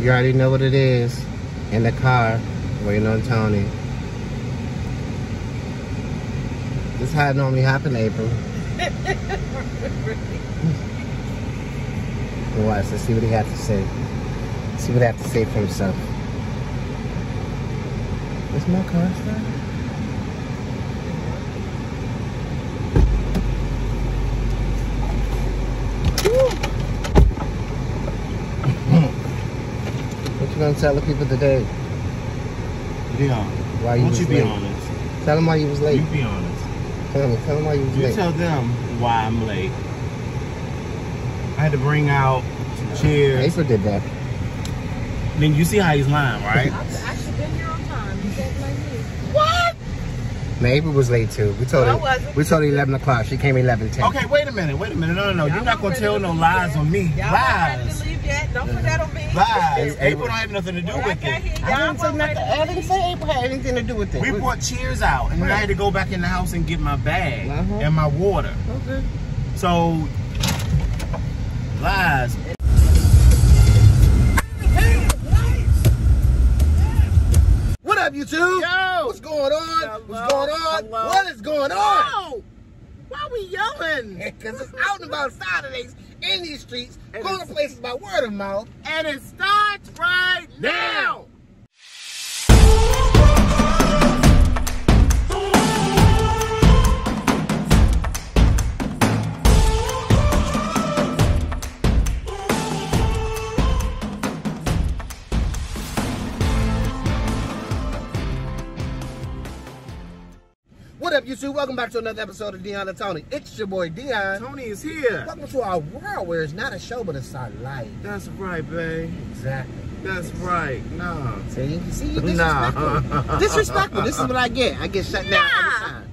You already know what it is. In the car, waiting on Tony. This is how it normally April. Watch, let's see what he has to say. Let's see what he has to say for himself. Is my car started? Gonna tell the people today? Dion, Why you won't you be late? honest? Tell them why you was late. You be honest. Tell them, tell them why you was You late. tell them why I'm late. I had to bring out some chairs. April did that. Then you see how he's lying, right? I've actually been here on time. You can't blame me. what? No, April was late too. We told No, I her. wasn't. We told her eleven o'clock. She came eleven ten. Okay, wait a minute, wait a minute. No, no, no. Y'all You're not not gonna tell to no lies yet. on me. Y'all not ready Lies. to leave yet. Don't put that on me. Lies. April don't have nothing to do When I with got it. here, I y'all didn't say nothing. I didn't say April had anything to do with it. We brought chairs out, and then I had to go back in the house and get my bag Uh-huh. and my water. Okay. So, lies. What up, YouTube? Yo! What's going on? What's going on? hello. What is going on? Why are we yelling? Because it's out and about Saturdays in these streets, And going to places by word of mouth. And it starts right now. What up, YouTube? Welcome back to another episode of Dion and Tony. It's your boy Dion. Tony is here. Welcome to our world where it's not a show, but it's our life. That's right, babe. Exactly. That's right. Nah. See, you see, you Nah. disrespectful. disrespectful. This is what I get. I get shut down Nah. every time.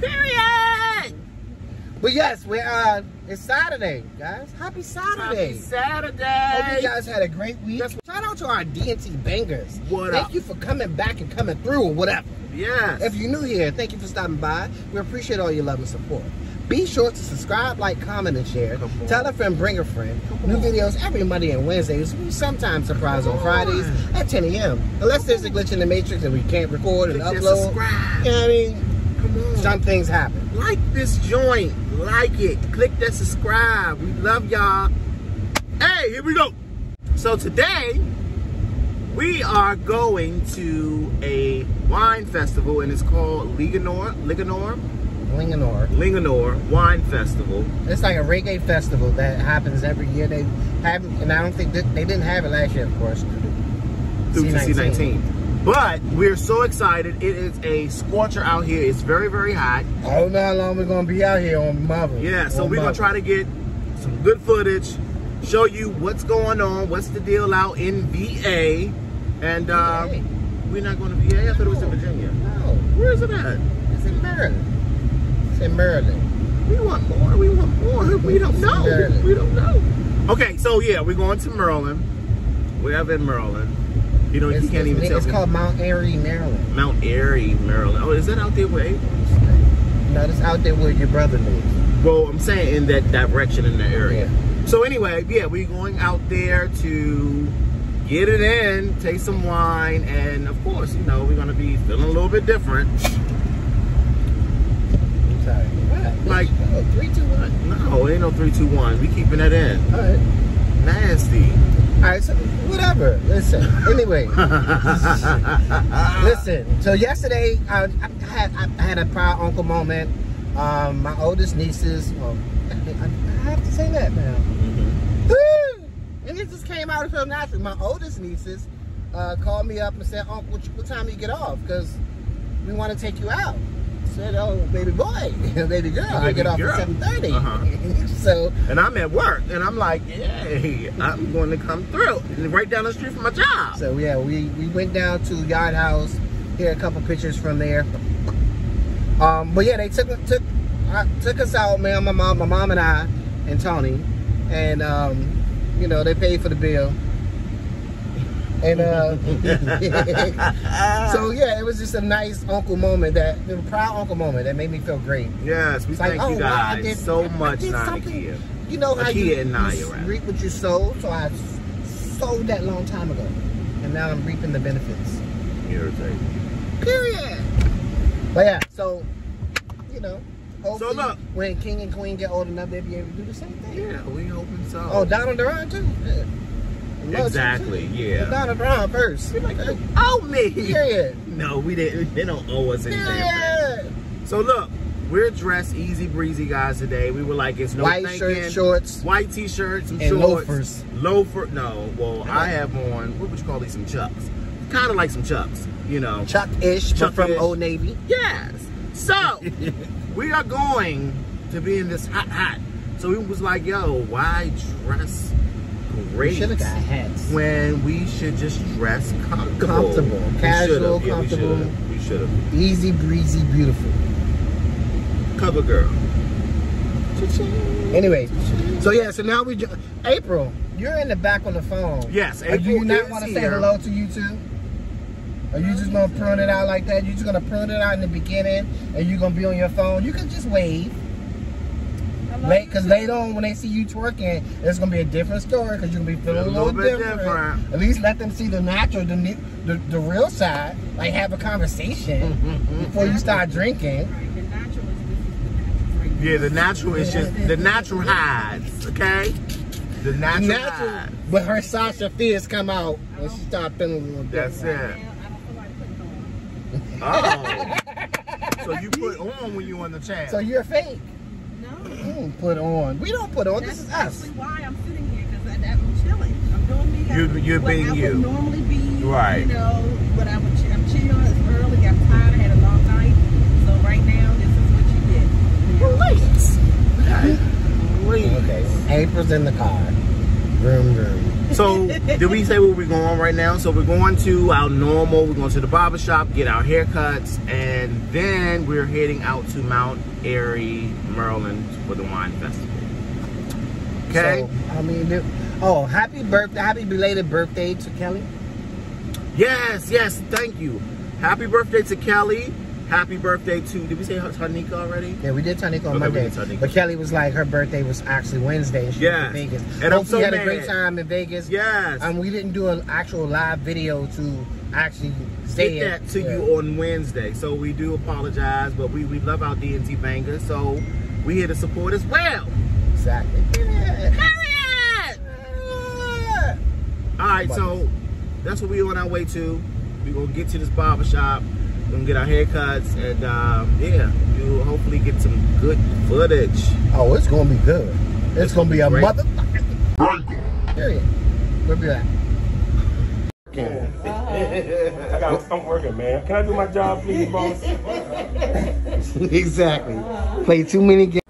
Period. But yes, we're uh, it's Saturday, guys. Happy Saturday. Happy Saturday. Hope you guys had a great week. Shout out to our DNT bangers. What Thank up? you for coming back and coming through or whatever. Yes. If you're new here, thank you for stopping by. We appreciate all your love and support. Be sure to subscribe, like, comment, and share. Tell a friend, bring a friend. New on. videos every Monday and Wednesdays. We sometimes surprise on Come Fridays at 10 a.m. Unless there's a glitch in the matrix and we can't record and Just upload. subscribe. You know what I mean? Come on. Some things happen. Like this joint. Like it. Click that subscribe. We love y'all. Hey, here we go. So today, we are going to a wine festival, and it's called Liganor, Liganor, Linganore. Linganor Wine Festival. It's like a reggae festival that happens every year. They haven't, and I don't think that they didn't have it last year, of course. through to C19. C19. But we're so excited. It is a scorcher out here. It's very, very hot. I don't know how long we're gonna be out here on Mother. Yeah, so we're gonna try to get some good footage, show you what's going on, what's the deal out in VA, and uh, VA? we're not going to VA. I thought it was in Virginia. No, Where is it at? it's in Maryland. It's in Maryland. We want more. We want more. We don't know. Maryland. We don't know. Okay, so yeah, we're going to Maryland. We're ever in Maryland. You know, It's, you can't even tell. It's me- called Mount Airy, Maryland. Mount Airy, Maryland. Oh, is that out there where? No, it's out there where your brother lives. Well, I'm saying in that direction in the area. Yeah. So anyway, yeah, we're going out there to get it in, taste some wine, and of course, you know, we're gonna be feeling a little bit different. I'm sorry. What? Like- oh, three, two, one. No, ain't no three, two, one. We keeping that in. All right. Nasty. All right. So whatever. Listen. Anyway. Listen, so yesterday I, I had I had a proud uncle moment. Um, my oldest nieces, well, I, I have to say that now. Woo! Just came out so naturally. My oldest nieces uh, called me up and said, "Uncle, what, what time do you get off? Because we want to take you out." I said, "Oh, baby boy, baby girl, I Baby get off girl. at 7.30. Uh-huh. so And I'm at work, and I'm like, yay, I'm going to come through. Right down the street from my job. So yeah, we, we went down to Yard House, here a couple pictures from there. Um, but yeah, they took took uh, took us out, man. My mom, my mom and I, and Tony, and um, you know they paid for the bill. And uh, so yeah, it was just a nice uncle moment that a proud uncle moment that made me feel great. Yes, we It's like, thank oh, you wow, I guys did- so much, something. You know how you, and you right? reap what you sow, so I sold that long time ago, and now I'm reaping the benefits. Irritating. Period. But yeah, so you know, hopefully look. when King and Queen get old enough, they'll be able to do the same thing. Yeah, we hoping so. Oh, Donald Duran too. Yeah. Exactly, too. yeah. It's Donald Duran first. Okay. oh me. Period. No, we didn't. They don't owe us anything. Period. So look, we're dressed easy breezy guys today. We were like, it's no White thinking. shirt, shorts. white t-shirts, And shorts, loafers. Loafer. No, well, I have on. What would you call these? Some chucks. Kind of like some chucks. You know. Chuck-ish, but from Old Navy. Yes. So we are going to be in this hot hot. So we was like, yo, why dress great should have got hats. when we should just dress comfortable? Comfortable. Casual. Yeah, comfortable. We should have. Easy breezy, beautiful. Cover girl. Anyway, so yeah, so now we, April, you're in the back on the phone. Yes, Or do you not want to say hello to you two? Are you just gonna prune it out like that? You're just gonna prune it out in the beginning, and you're gonna be on your phone. You can just wave, late, cause later on when they see you twerking, it's gonna be a different story, cause you're gonna be feeling a little, bit different. different. At least let them see the natural, the ne- the, the real side. Like have a conversation before you start drinking. Right, the natural is this is the natural right Yeah, the natural is just the natural hides, okay? The natural, Natural, hides. but her Sasha Fierce come out and she start feeling a little That's different. it. now. I don't feel like putting on. Oh. so you put on when you on the channel. So you're fake. No. Mm, put on. We don't put on. That's This is us. actually why I'm sitting here because I'm chilling. I'm doing me. I'm- You- you're being I would you. normally be. Right. You know, but I would. ch- I'm chilling. It's early. I'm tired. I had a long night. So right now, this is what you get. Please. Please. Okay. April's in the car. Room, room. So did we say where we're going right now? So we're going to our normal, we're going to the barber shop, get our haircuts, and then we're heading out to Mount Airy, Maryland for the wine festival. Okay? So, I mean, oh, happy birthday, happy belated birthday to Kelly. Yes, yes, thank you. Happy birthday to Kelly. Happy birthday to, did we say Tanika already? Yeah, we did Tanika on Okay, Monday, Tanika. but Kelly was like her birthday was actually Wednesday. And she Yes. went to Vegas. And I'm Hope so you had mad. a great time in Vegas. Yes. Um, we didn't do an actual live video to actually say Get it. that to Yeah. you on Wednesday. So we do apologize, but we, we love our DNT bangers. So we here to support as well. Exactly. Period! All right, so that's what we on our way to. We gonna get to this barber shop. We're gonna get our haircuts, and um, yeah, you'll hopefully get some good footage. Oh, it's gonna be good. It's, gonna be a great. motherfucking. Period. We'll be back. I got, I'm working, man. Can I do my job, please, boss? exactly. Play too many games.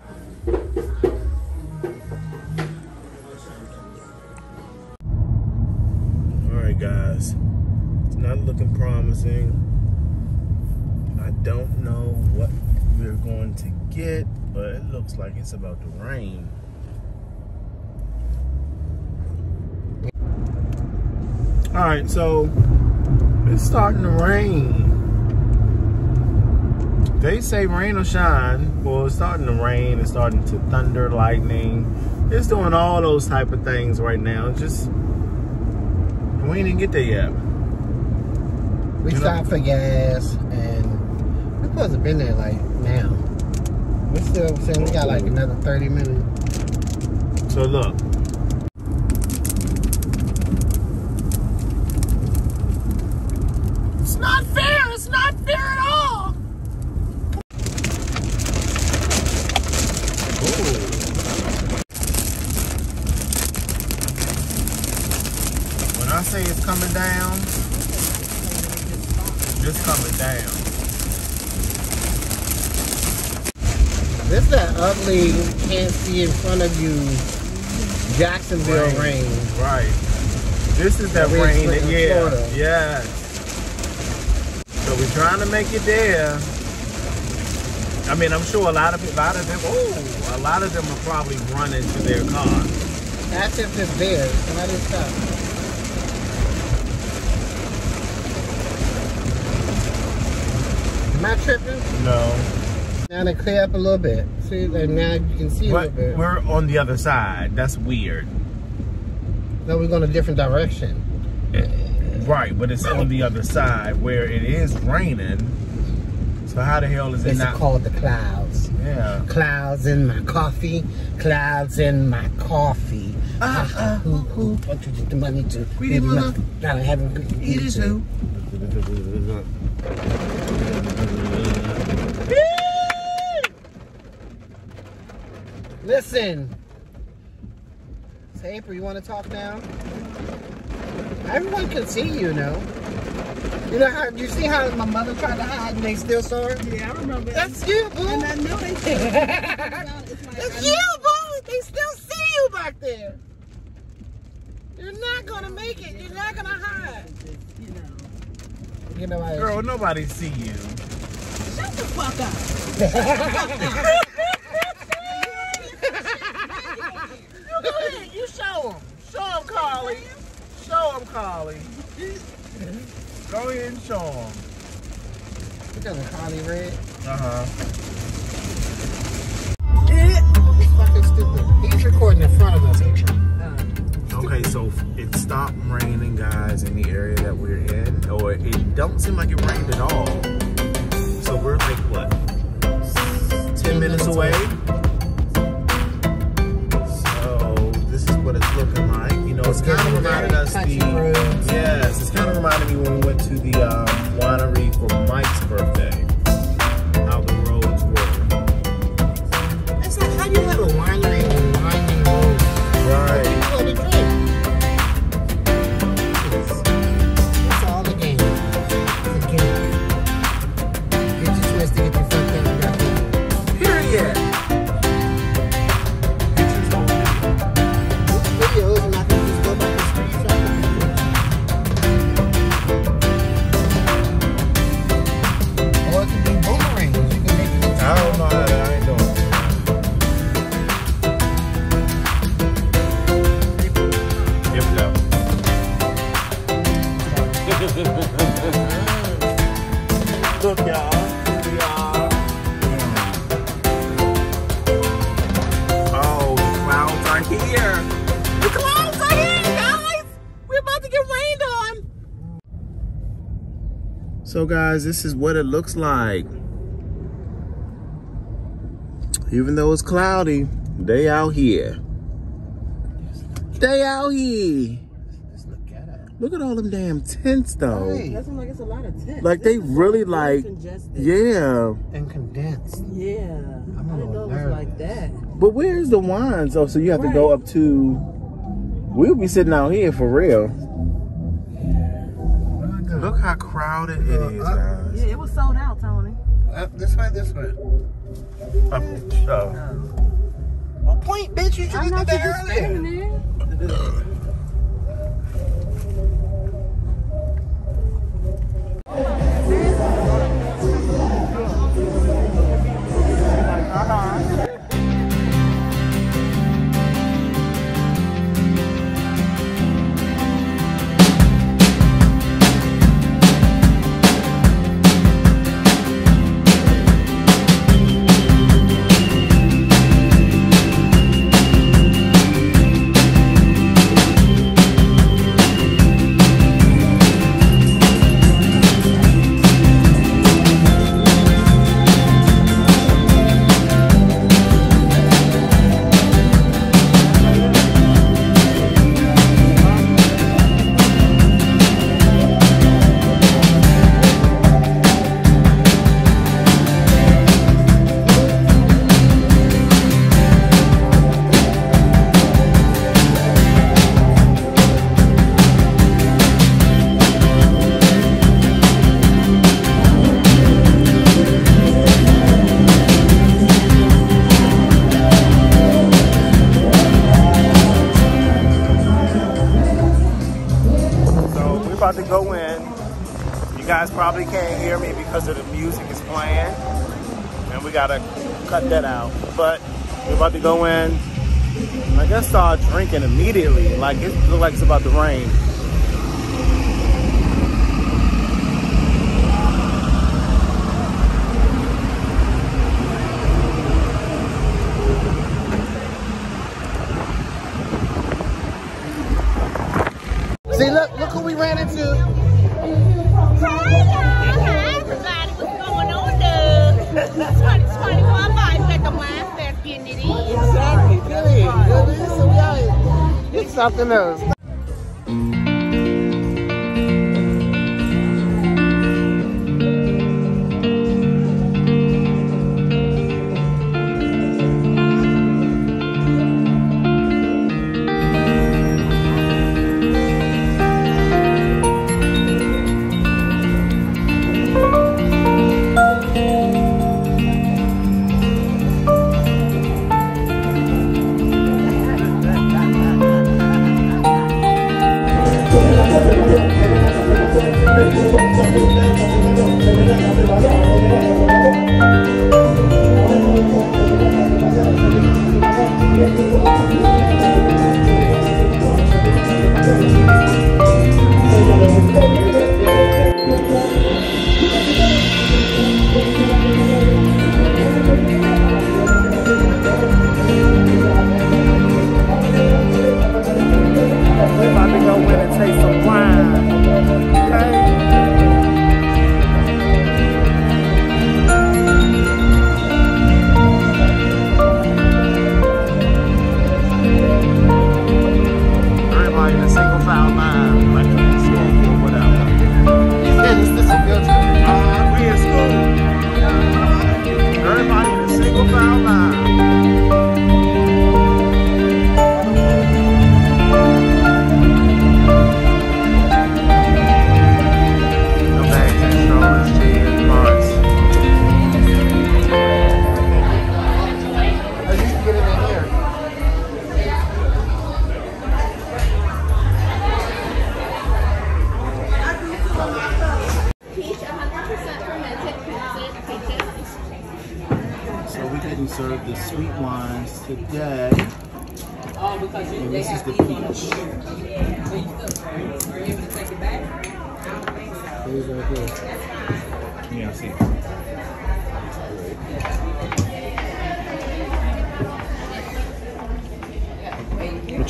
But it looks like it's about to rain. All right, so it's starting to rain. They say rain or shine. Well, it's starting to rain. It's starting to thunder, lightning. It's doing all those type of things right now. Just we didn't get there yet. We You know- stopped for gas and we supposed to been there like now. We still saying we got like another 30 minutes. So look. It's not fair. It's not fair at all. Ooh. When I say it's coming down, it's coming down. This that ugly, can't see in front of you, Jacksonville Rain. rain. Right. This is that That rain that, yeah, Florida. yes. So we're trying to make it there. I mean, I'm sure a lot of people, a lot of them, oh, a lot of them are probably running to their car. That's if it's there. This stuff. Am I tripping? No. Now they clear up a little bit. See, like now you can see a little bit. we're on the other side. That's weird. No, we're going a different direction. Right, but it's on the other side where it is raining. So how the hell is it It's not? called the clouds. Yeah. Clouds in my coffee. Clouds in my coffee. Uh, uh, who, who, what you get the money to? Greedy Maybe mother. not- Gotta have a good It is who? Listen. Say, April, you want to talk now? Everyone can see you, know. You know how you see how my mother tried to hide and they still saw her? Yeah, I remember. That's you, boo. and I know they I That's know- you, boo. They still see you back there. You're not gonna make it. You're not gonna hide. You know. You know I. Girl, nobody see you. Shut the fuck up. Go ahead, you show them. Show them, Carly. Show. Go ahead and show them. You got a Carly red. Uh-huh. It's fucking stupid. He's recording in front of us, April. Okay, so it stopped raining, guys, in the area that we're in. Or it don't seem like it rained at all. So we're like, what? 10 minutes away? The um, winery for Mike's birthday. How the roads were. It's like how you have a winery So, guys, this is what it looks like. Even though it's cloudy, they out here. They out here. Look at it. Look at all them damn tents though. Right. That seems like it's a lot of tents. Like they This is really so like, congested. yeah. And condensed. Yeah. I'm I a didn't know little it was like that. But where's the wines? Oh, so you have to go up to. We'll be sitting out here for real. Look how crowded it is, guys. Yeah, it was sold out, Tony. Uh, this way, this way. Up, uh, Well, point, bitch. You should I'm have not did that earlier. standing there. Probably can't hear me because of the music is playing. And we gotta cut that out. But we're about to go in. I guess start drinking immediately. Like it look like it's about to rain. Something else.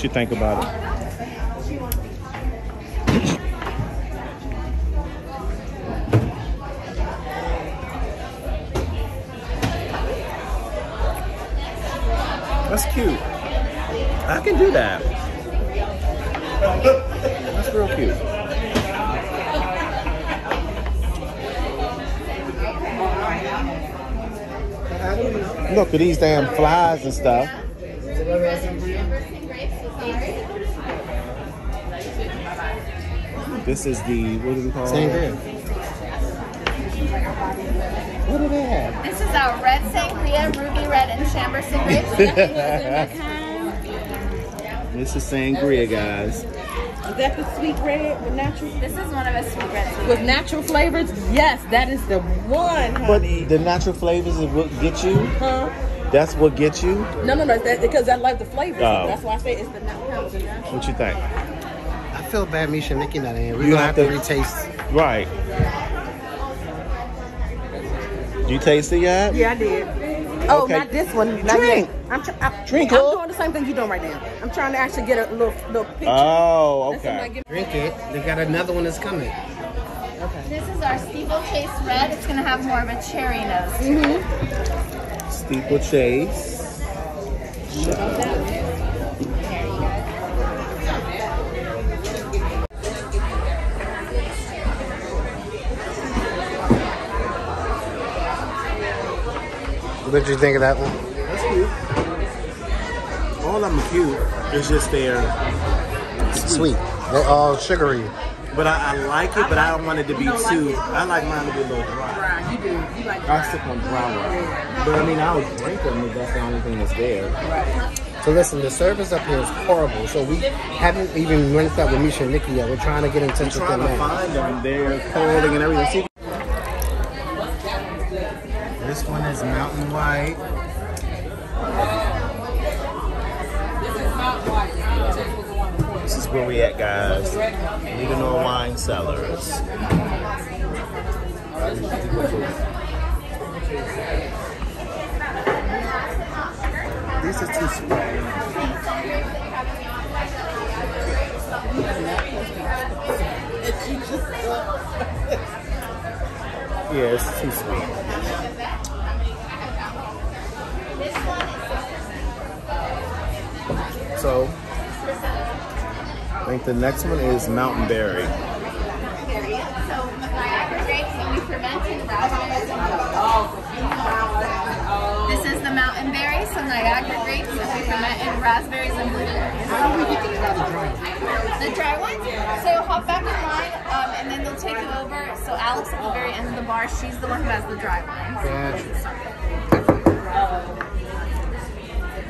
You think about it? That's cute. I can do that. That's real cute. Look at these damn flies and stuff. This is the what is it called? call it? Sangria. What do they have? This is our red sangria, ruby red, and Chambourcin grapes. This is sangria, guys. Is that the sweet red with natural This is one of our sweet red with natural flavors? Yes, that is the one, But the natural flavors is what get you. huh? That's what gets you. No, no, no. That, because I like the flavors. Oh. That's why I say it's the natural. the natural. What you think? I feel bad Misha and Nikki not in here. We're You gonna have have to to- retaste. Right. You taste it yet? Yeah, I did. Oh, Okay. not this one. Not Drink. yet. I'm, tr- I'm, Drink, I'm doing the same thing you're doing right now. I'm trying to actually get a little little picture. Oh, That's what I okay. give- Drink it. They got another one that's coming. Okay. This is our steeplechase red. It's going to have more of a cherry nose. Mm -hmm. Steeplechase. What did you think of that one? That's cute. All of them are cute. It's just they're Sweet. They're all sugary. But I, I like it, but I don't want it to be too. I like mine to be a little dry. Right, you do. You like I stick on dry one. But I mean, I'll drink them if that's the only thing that's there. So listen, the service up here is horrible. So we haven't even linked up with Misha and Nikki yet. We're trying to get in touch with them. Trying them to now. find them. They're calling and everything. and white. This is where we at, guys. Linganore Wine Cellars. This is too sweet. yeah, it's too sweet. So, I think the next one is Mountain Berry. So Niagara grapes and we fermented raspberries This is the mountain berry, so Niagara grapes and we fermented raspberries and blueberries. How do we get these out of the dry? The dry ones, so hop back in line um, and then they'll take you over. So Alex at the very end of the bar, she's the one who has the dry ones.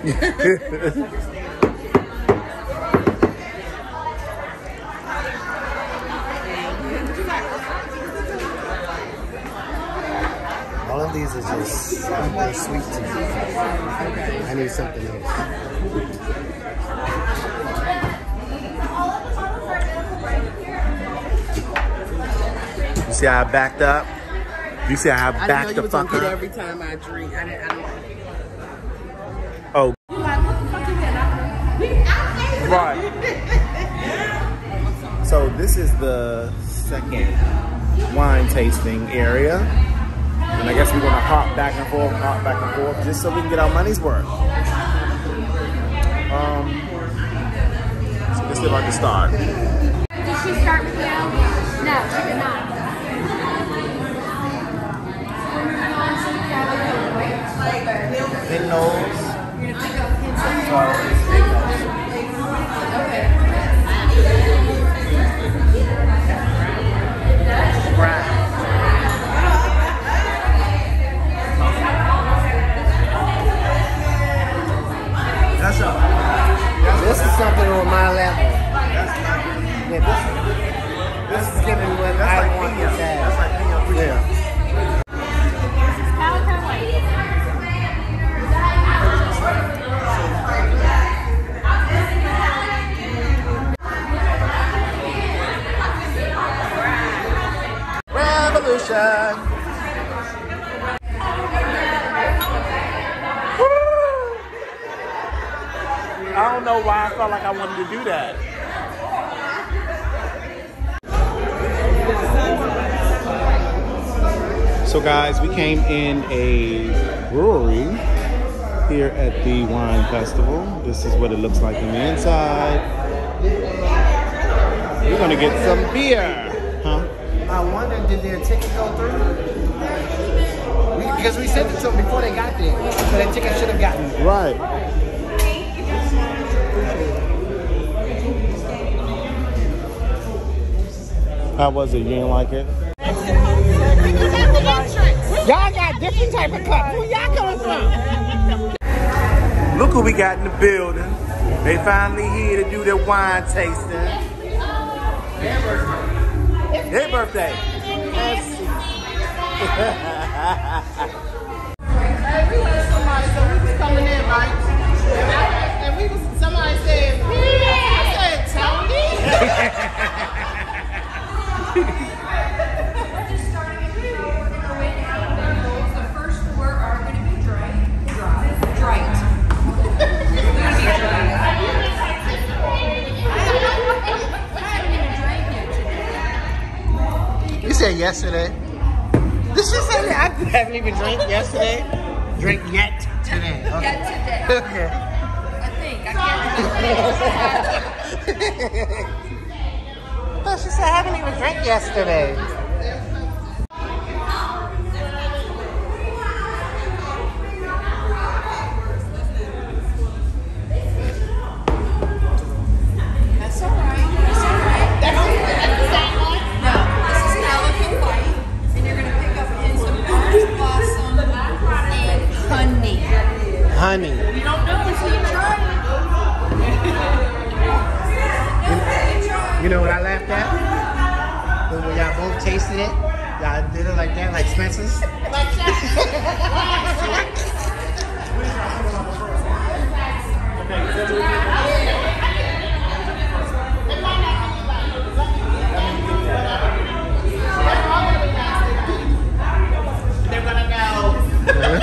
Gotcha. All of these are just they're sweet to me. I need something else. You see how I backed up? You see how I I didn't know backed you the was fuck get up? every time I drink. I didn't. I didn't Oh, right. So this is the second wine tasting area. And I guess we're gonna hop back and forth, hop back and forth, just so we can get our money's worth. Um, so let's see if I start. Did she start with you? No, she did not. Big nose. So, big nose. Something on my level. Yeah, this, this is So guys, we came in a brewery here at the wine festival. This is what it looks like on the inside. We're gonna get some beer, huh? I wonder, did their ticket go through? We, because we sent it to them before they got there. So their ticket should have gotten there. Right. How was it? You didn't like it? Different type of cups. Where y'all coming from? Look who we got in the building. They finally here to do their wine tasting. Their birthday. Hey, yesterday. This is something I haven't even drank yesterday. Drink yet today. Okay. Yet today. Okay. I think. I can't remember. Oh, she said I haven't even drank yesterday. Y'all both tasted it, y'all did it like that, like Spencer's.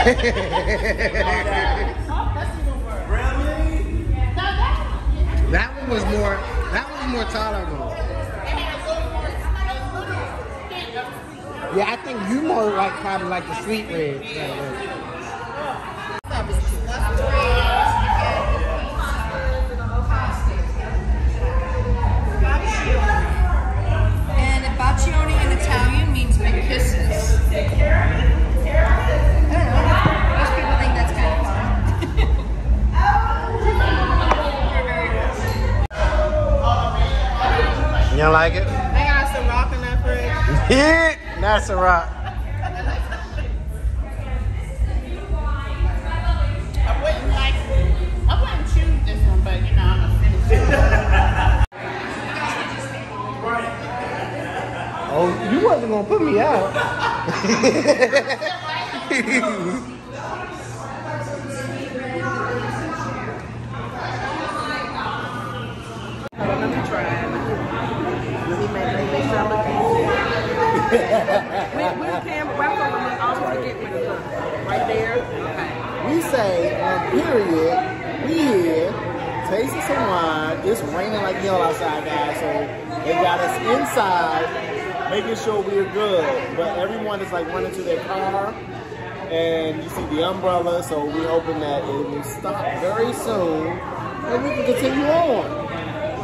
That Where I'm gonna I was gonna get with the look. Right there? We say period, we here tasting some wine. It's raining like hell outside, guys. So they got us inside, making sure we're good. But everyone is like running to their car. And you see the umbrella, so we're hoping that it will stop very soon and we can continue on.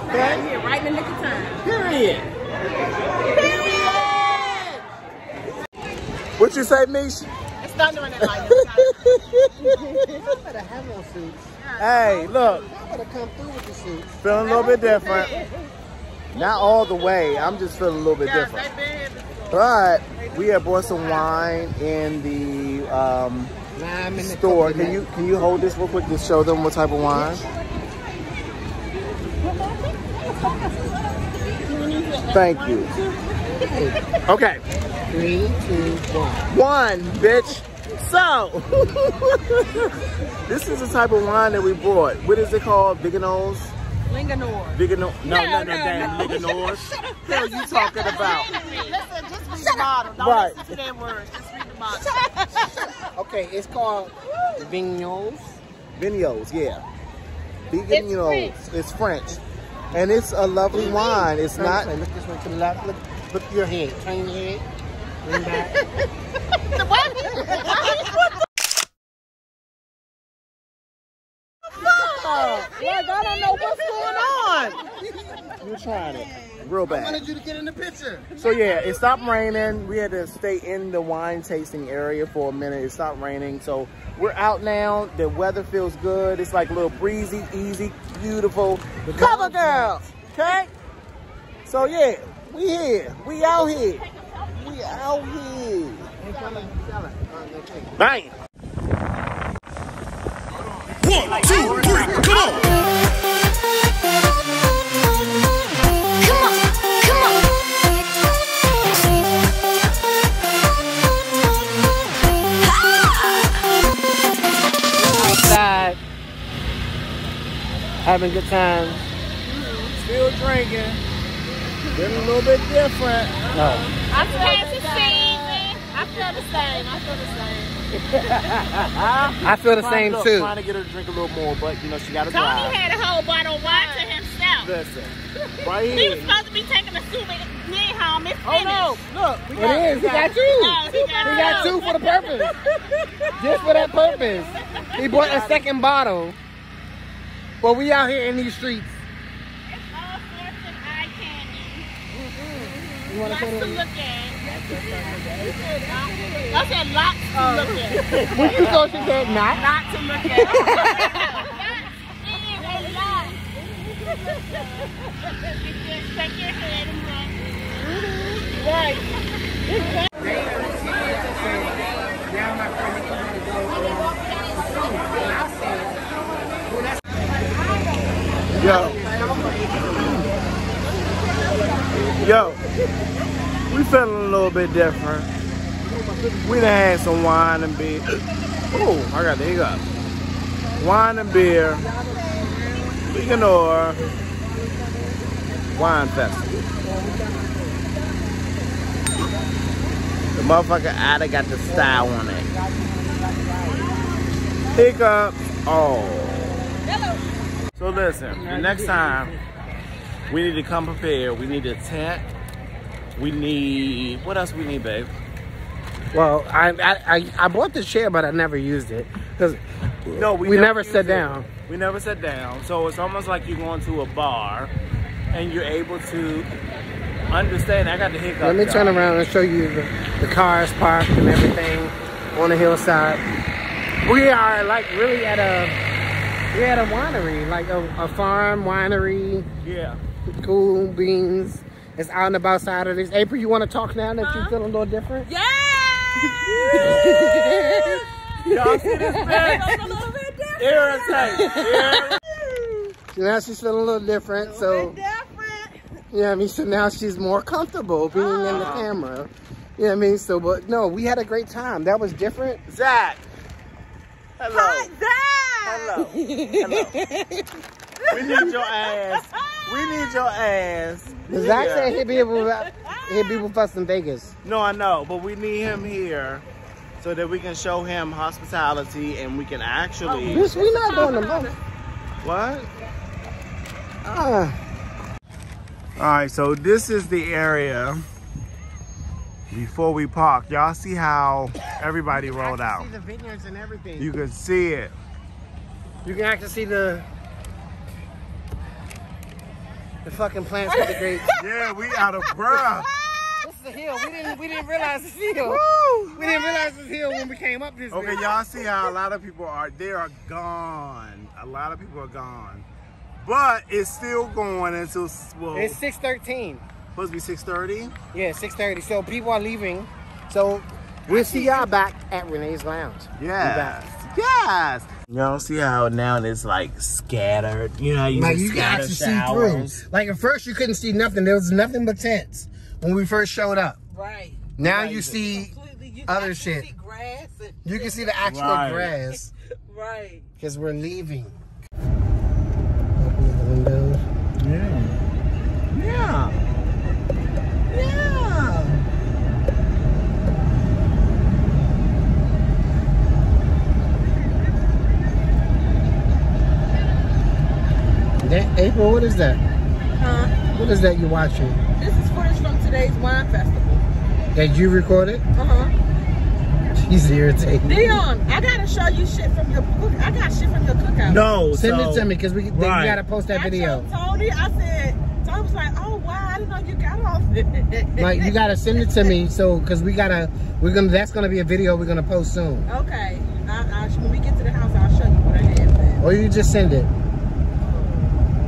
Right here, right in the nick of time. Period. What you say, Mish? It's not doing it like this. Better have on suits. Hey, look, Y'all better come through with the suits. feeling a little bit different. Not all the way. I'm just feeling a little bit Yeah, different. they been here before. But we have bought some wine in the um, Lime in the store. coconut. Can you can you hold this real quick to show them what type of wine? Thank you. Okay, Three, two, one. one, bitch. So, this is the type of wine that we bought. What is it called? Viganos? Linganore. Vigano? No, no, no, No, no, damn, no. Liganors. What are you talking about? Listen, just read the bottle. Don't Right. listen to them words. Just read the bottle. Okay, it's called Vignoles. Vignos, yeah. Vignos. It's French. And it's a lovely wine. It's Turn not. Look this way to the left. Look, look your head. Turn your head. Lean back. Like, I don't know what's going on. You're trying it. Real bad. I wanted you to get in the picture. So yeah, it stopped raining. We had to stay in the wine tasting area for a minute. It stopped raining. So we're out now. The weather feels good. It's like a little breezy, easy, beautiful. Cover girl. Okay? So yeah, we here. We out here. We out here. Bang. One, two, three, come on. Come on, come on. Outside. Having a good time. Still drinking. Getting a little bit different. No. I feel the same. I feel the same. I feel the same. I feel the Trying- same look, too. Trying to get her to drink a little more, but you know she got to Tony drive. had a whole bottle of wine to himself. Listen, right He was supposed to be taking a souvenir home. It's Oh no! Look, we It is. He got two. Oh, he got He got two. two for the purpose. Just for that purpose. He bought a second bottle. But we out here in these streets. It's all sorts of eye candy. Mm-hmm. You want Lots to to look at. I said lots to look at. When you thought she said not. Not to look at. Lots. Big and lots. Just shake your head and run. Right. Yo. Yo. We feeling a little bit different. We done had some wine and beer. Oh, I got the hiccup. Wine and beer. Veganor. Wine Festival. The motherfucker Ada got the style on it. Hiccup. Oh. So listen, the next time we need to come prepared. We need a tent. We need what else we need, babe? Well, I I, I, bought the chair, but I never used it because No, we, never used sat it. down. We never sat down. So it's almost like you're going to a bar and you're able to understand. I got the hiccup. Let me turn around and show you the, the cars parked and everything on the hillside. We are like really at a we're at a winery, like a, a farm winery. Yeah. Cool beans. It's out and about Saturdays. April, you want to talk now that you feel a little different? Yeah! Y'all see this bitch? a little bit different. Irritate. Irritate. Now she's feeling a little different, so different. yeah, I mean, so now she's more comfortable being in the ah. camera. You know I mean? So, but no, we had a great time. That was different. Zach. Hello. Hot dad. Hello. Hello. we need your ass. We need your ass. Zach Yeah. said he'd be able he'd be with us in Vegas. No, I know, but we need him here so that we can show him hospitality and we can actually. Bitch, we not going to most. What? Ah. All right, so this is the area before we park. Y'all see how everybody rolled out. See the vineyards and everything. You can see it. You can actually see the the fucking plants with the grapes. Yeah, we out of breath. this is a hill. We didn't we didn't realize this hill. We didn't realize this hill when we came up this. Okay, y'all see how a lot of people are, they are gone. A lot of people are gone. But it's still going until, well, It's six thirteen. supposed to be 6.30. Yeah, six thirty. So people are leaving. So we'll see y'all back at Renee's Lounge. Yes. Yes. Y'all see how now it's like scattered. You know how you Like see you can actually showers? see through. Like at first you couldn't see nothing. There was nothing but tents when we first showed up. Right. Now you see You Other shit. See grass and, you can see the actual Right. grass right. because we're leaving. Open the windows. Yeah. Yeah. Yeah. That, April, what is that? Huh? What is that you're watching? This is footage from today's wine festival. That you recorded? Uh huh. She's irritating. Dion, I gotta show you shit from your cook. I got shit from your cookout. No, Send so- it to me because we, we Right. gotta post that I video. told Tony, I said, Tony was like, oh wow, I didn't know you got off it. Like you gotta send it to me so because we gotta we're gonna that's gonna be a video we're gonna post soon. Okay. I, I, when we get to the house, I'll show you what I have. Or you just send it.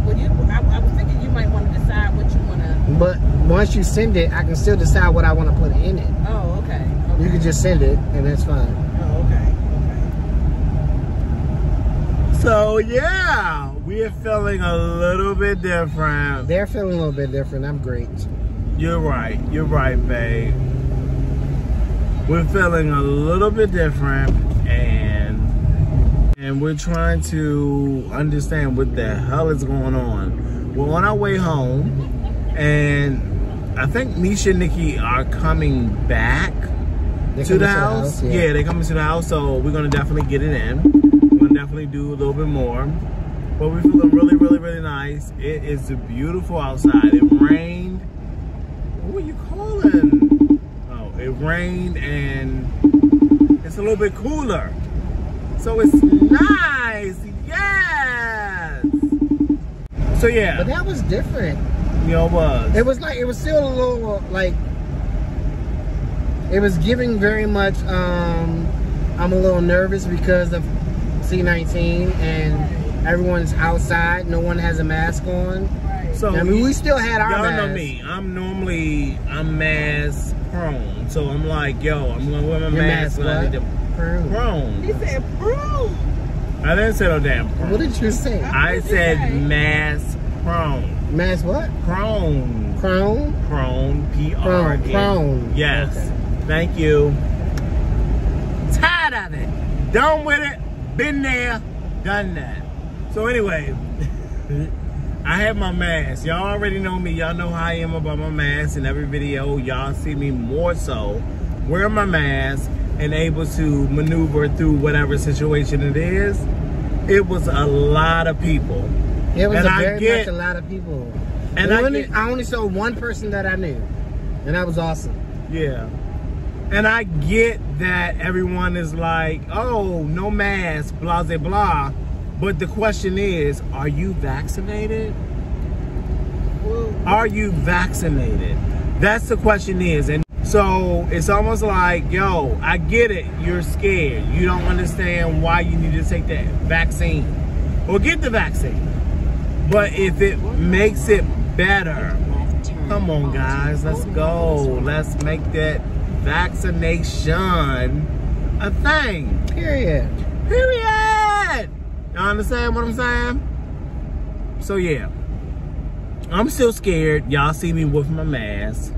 Well, you, I, I was thinking you might want to decide what you want to. But once you send it, I can still decide what I want to put in it. Oh, okay. okay. You can just send it and that's fine. Oh, okay. So yeah, we're feeling a little bit different. They're feeling a little bit different. I'm great. You're right. You're right, babe. We're feeling a little bit different and and we're trying to understand what the hell is going on. We're on our way home and I think Misha and Nikki are coming back They're to coming the house. yeah. they're coming to the house, so we're gonna definitely get it in. We're gonna definitely do a little bit more. But we're feeling really, really, really nice. It is beautiful outside. It rained. What are you calling? Oh, it rained and it's a little bit cooler. So it's nice. Yes. So yeah. But that was different. You know was. It was like it was still a little like it was giving very much um I'm a little nervous because of C19 and everyone's outside. No one has a mask on. So I mean, we still had our Y'all know me. I'm normally I'm mask prone, so I'm like, yo, I'm gonna wear my Your mask mask when I what? need to Prune. prone. He said, "Prove." I didn't say no damn prone. What did you say? I What said say? mask prone. Mask what? Prone. Prone? Prone. P R Prone. N. Prone. Yes. Okay. Thank you. Tired of it. Done with it. Been there. Done that. So anyway, I have my mask. Y'all already know me. Y'all know how I am about my mask. In every video, y'all see me more so wearing my mask and able to maneuver through whatever situation it is. It was a lot of people. It was And a I very get- much a lot of people. And I I only, get- I only saw one person that I knew, and that was awesome. Yeah. And I get that everyone is like, oh, no mask, blah, blah, blah. But the question is, are you vaccinated? Are you vaccinated? That's the question is. And so it's almost like, yo, I get it. You're scared. You don't understand why you need to take that vaccine or get the vaccine. But if it makes it better, come on, guys, let's go. Let's make that vaccination a thing. Period. Period. You understand what I'm saying? So yeah. I'm still scared. Y'all see me with my mask.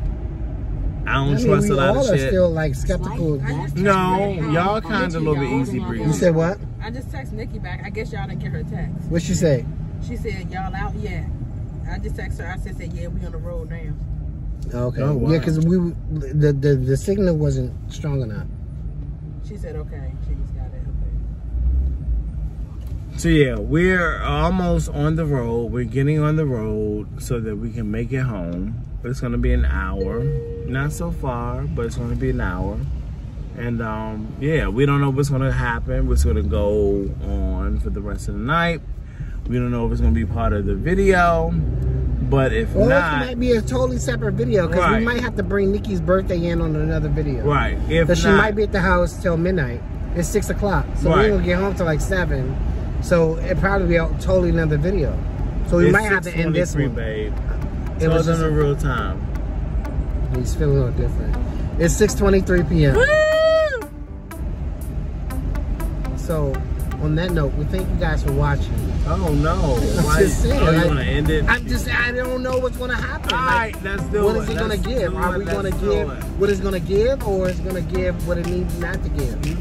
I don't I mean, trust we a lot all of are shit. still like skeptical. no, y'all kind of a little bit easy for You breezy. said what? I just text Nikki back. I guess y'all didn't get her text. What she say? She said, y'all out yet? I just text her. I said, said yeah, we on the road now. Okay. Oh, wow. Yeah, because we the, the the signal wasn't strong enough. She said, okay. She just got it. Okay. So yeah, we're almost on the road. We're getting on the road so that we can make it home. But it's gonna be an hour. Not so far, but it's gonna be an hour. And um, yeah, we don't know what's gonna happen. What's gonna go on for the rest of the night. We don't know if it's gonna be part of the video. But if Or it might be a totally separate video because Right. we might have to bring Nikki's birthday in on another video. right? If Because she might be at the house till midnight. It's six o'clock, so Right. we ain't gonna get home till like seven. So it probably be a totally another video. So we it's might have to end this 6:23, one. babe. It So was it's in a real time. he's feeling a little different. It's 6:23 p.m. So on that note, we thank you guys for watching. Oh no! Why? just saying, oh, you like- wanna end it? I'm just I don't know what's gonna happen. All Like, right, let's do what it. is it gonna give? Are we gonna give it. what it's gonna give, or is it gonna give what it needs not to give?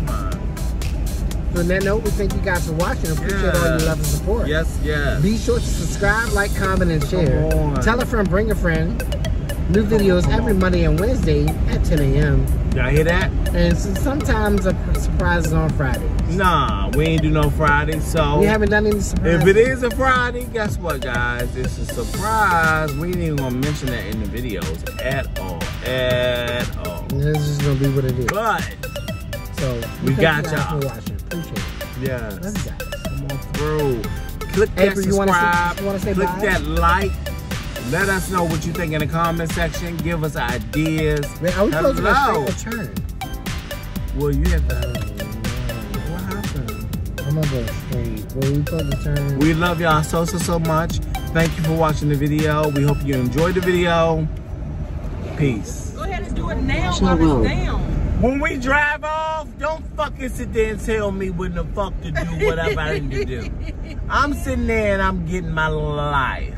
So on that note, we thank you guys for watching. Appreciate all your love and support. Yes, yes. Be sure to subscribe, like, comment, and share. Tell a friend, bring a friend. New videos every Monday and Wednesday at 10 a.m. Y'all hear that? And so sometimes a surprise is on Friday. Nah, we ain't do no Friday, so We haven't done any surprises. if it is a Friday, guess what, guys? It's a surprise. We ain't even gonna mention that in the videos at all, at all. This is gonna be what it is. But So We got y'all. for watching. Appreciate it. yes, Love you guys. come on through. Click that April, you wanna say- subscribe. you wanna say click bye? that like. Let us know what you think in the comment section. Give us ideas. Man, are we supposed to go straight or turn? Well, you have to. Uh, what happened? I'm gonna go straight. Well, we supposed to turn. We love y'all so, so, so much. Thank you for watching the video. We hope you enjoyed the video. Peace. Go ahead and do it now National while Road. it's down. When we drive off, don't fucking sit there and tell me when the fuck to do whatever I need to do. I'm sitting there and I'm getting my life.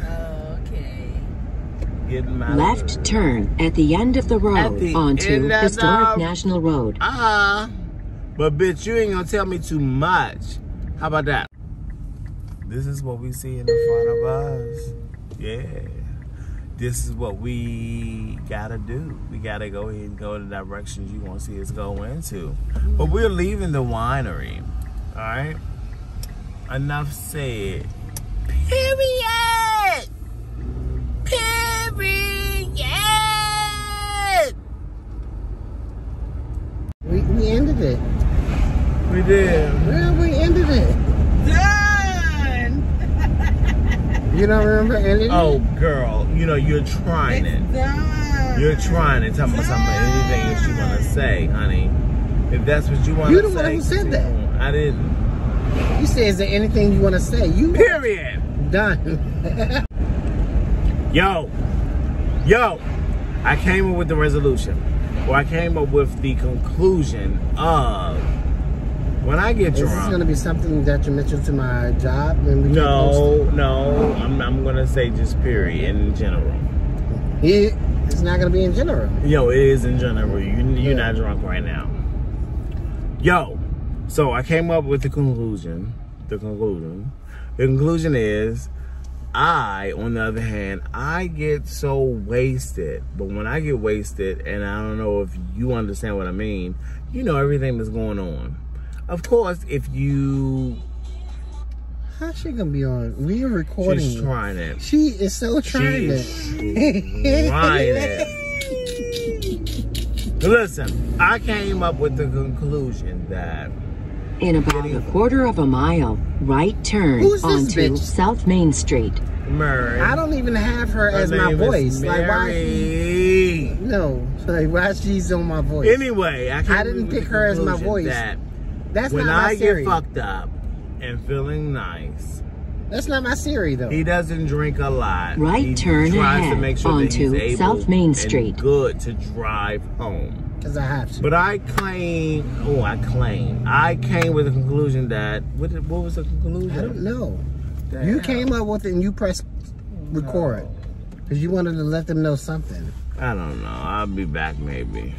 Okay. Getting my Left turn at the end of the road the onto Historic National Road. Ah, but bitch, you ain't gonna tell me too much. How about that? This is what we see in the front of us. Yeah. This is what we gotta do. We gotta go ahead and go in the directions you want to see us go into. But we're leaving the winery. Alright? Enough said. Period! Period! We, we ended it. We did. Well, we ended it. Done. You don't remember ending Oh, it? girl, you know you're trying it. Done. You're trying to tell me something, anything that you want to say, honey. If that's what you want to say. You say. the one who said that. I didn't. You say, is there anything you want to say? You Period. done. Yo, yo, I came up with the resolution. Or I came up with the conclusion of when I get Is this drunk. going to be something detrimental to my job? No, no, I'm, I'm gonna say just period in general. it? It's not going to be in general. Yo, it is in general. You, you're Yeah. not drunk right now. Yo, so I came up with the conclusion. The conclusion. The conclusion is, I, on the other hand, I get so wasted. But when I get wasted, and I don't know if you understand what I mean, you know everything that's going on. Of course, if you How's she going to be on? We are recording. she's trying it. She is so She trying is it. trying it. Listen, I came up with the conclusion that In about a quarter of a mile, right turn onto bitch? South Main Street. Murray. I don't even have her, her as my name is voice. Like why? Mary. No, like why she's on my voice? Anyway, I, came I didn't pick her as my voice. That That's when not my I Siri. get fucked up and feeling nice, That's not my Siri though. he doesn't drink a lot. Right he turn tries to ahead make sure that onto he's able South Main Street. good to drive home. Because I have to. But I claim, oh, I claim, I came with a conclusion that what, did- what was the conclusion? I don't know. Damn. You came up with it and you pressed record. Because you wanted to let them know something. I don't know. I'll be back maybe.